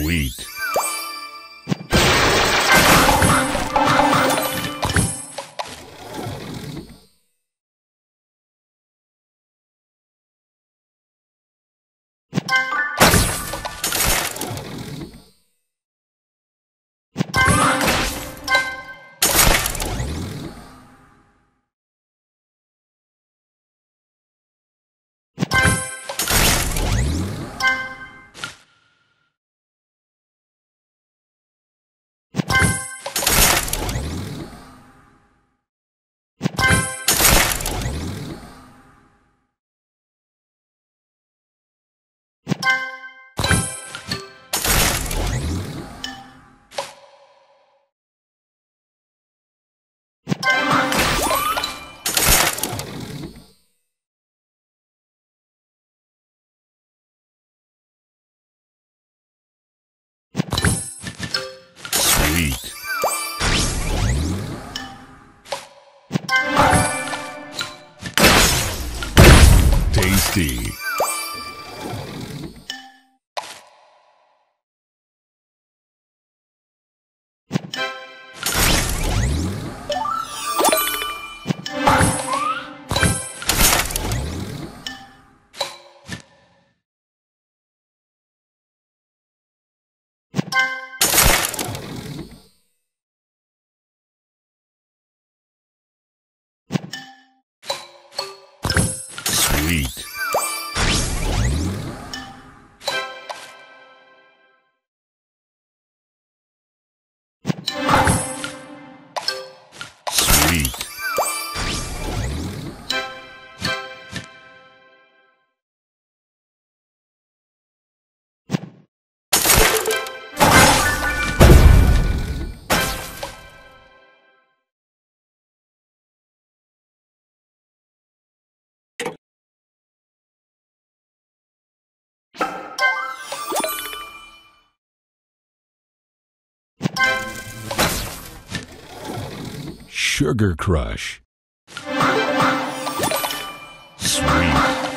sweet. Tasty. Sweet. Sugar Crush. Sweet.